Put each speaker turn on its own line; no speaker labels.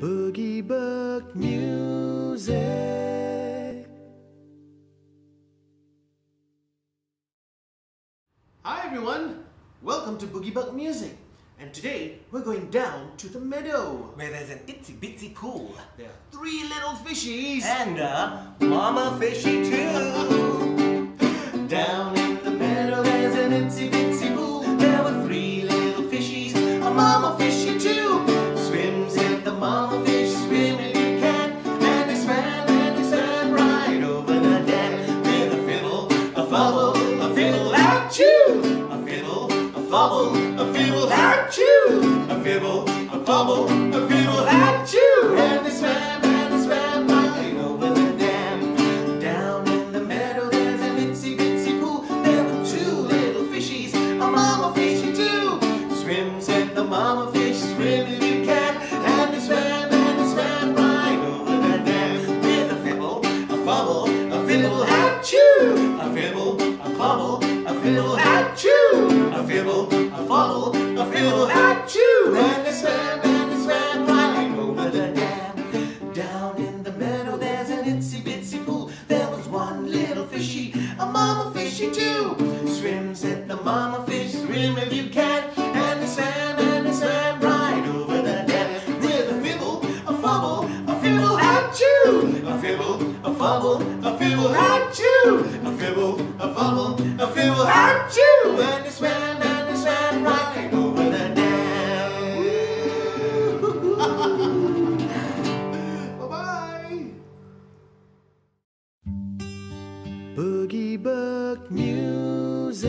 Boogie Bug Music. Hi everyone, welcome to Boogie Bug Music. And today we're going down to the meadow.
where there's an itsy bitsy pool
There are three little fishies.
and a mama fishy too.
Fiddle, a fumble, a achoo! A fiddle, a fumble, a fiddle, achoo! And fiddle, a fumble, a fiddle, achoo! And they swam and they swam right over the dam. Down in the meadow there's an itsy bitsy pool. There was one little fishy, a mama fishy too. Swims said the mama fish, swim if you can. And they swam and they swam right over the dam. With a fiddle, a fumble, a fiddle, achoo! A fiddle, a fumble, a fiddle, Boogie Bug Music.